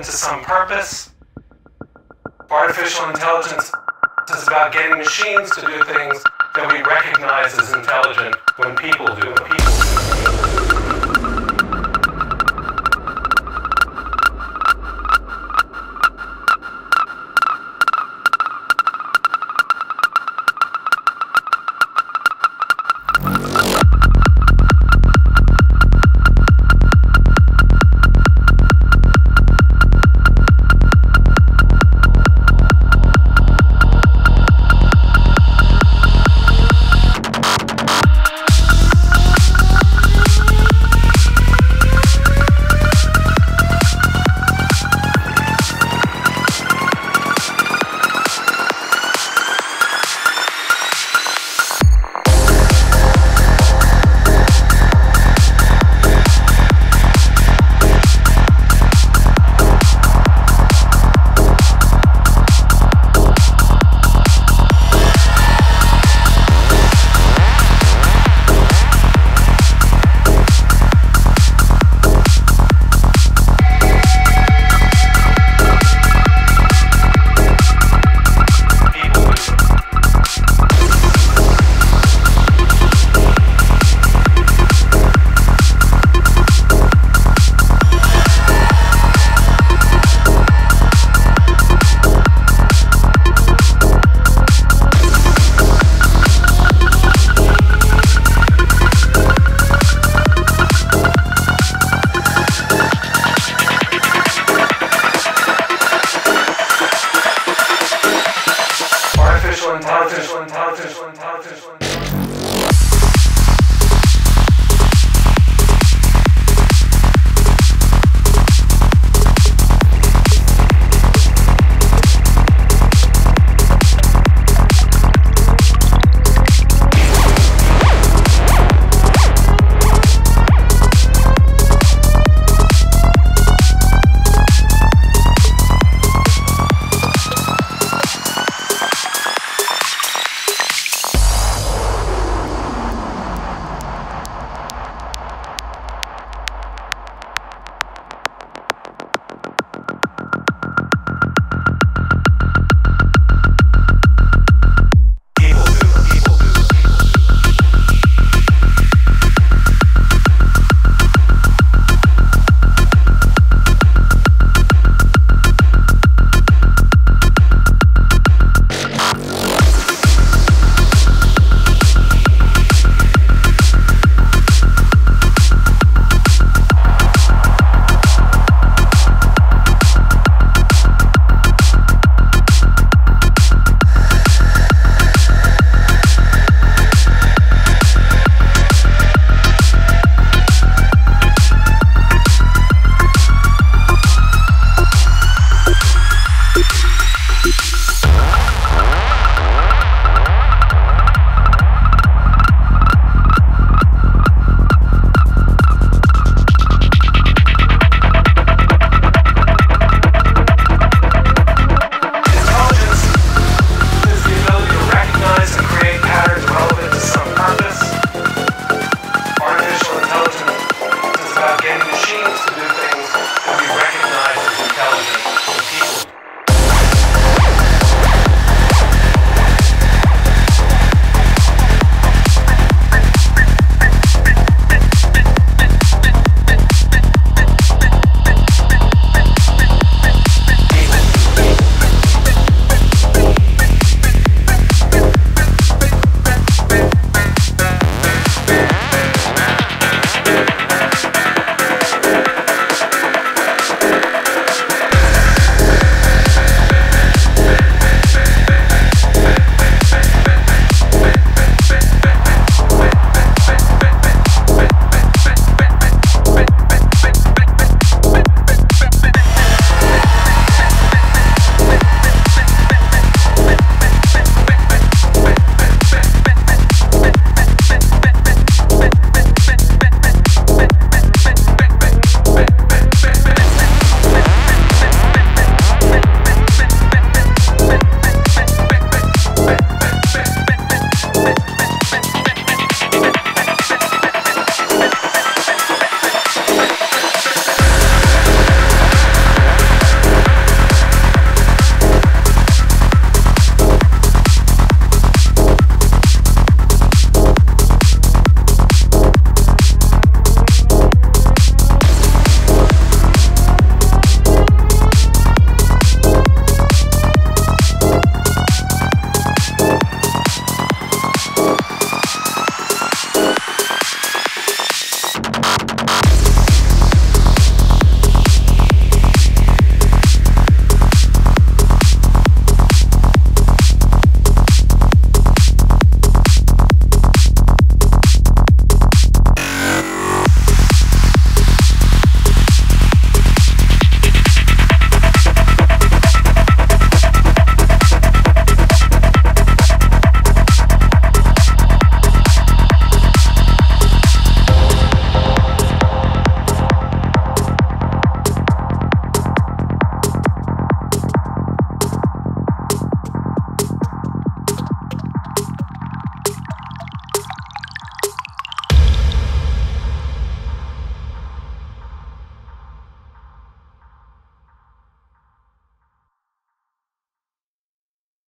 to some purpose. Artificial intelligence is about getting machines to do things that we recognize as intelligent when people do. When people do.